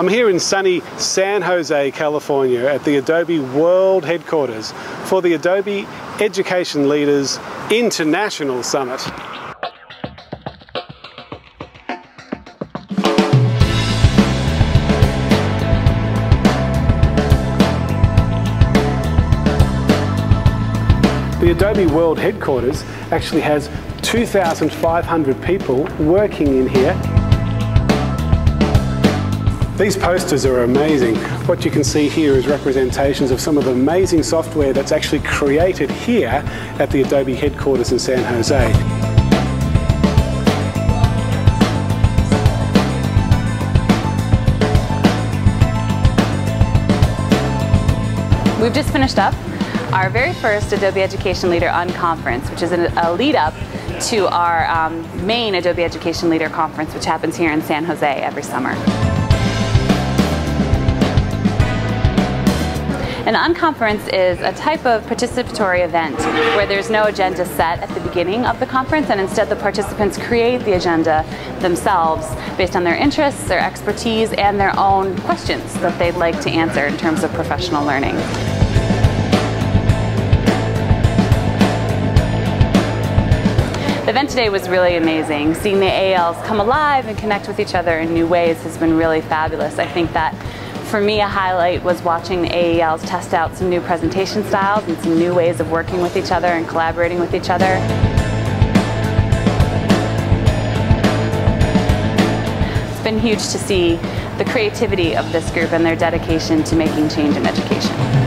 I'm here in sunny San Jose, California at the Adobe World Headquarters for the Adobe Education Leaders International Summit. The Adobe World Headquarters actually has 2,500 people working in here these posters are amazing. What you can see here is representations of some of the amazing software that's actually created here at the Adobe headquarters in San Jose. We've just finished up our very first Adobe Education Leader Unconference, which is a lead up to our um, main Adobe Education Leader Conference, which happens here in San Jose every summer. An unconference is a type of participatory event where there's no agenda set at the beginning of the conference and instead the participants create the agenda themselves based on their interests, their expertise, and their own questions that they'd like to answer in terms of professional learning. The event today was really amazing. Seeing the AELs come alive and connect with each other in new ways has been really fabulous. I think that for me, a highlight was watching the AELs test out some new presentation styles and some new ways of working with each other and collaborating with each other. It's been huge to see the creativity of this group and their dedication to making change in education.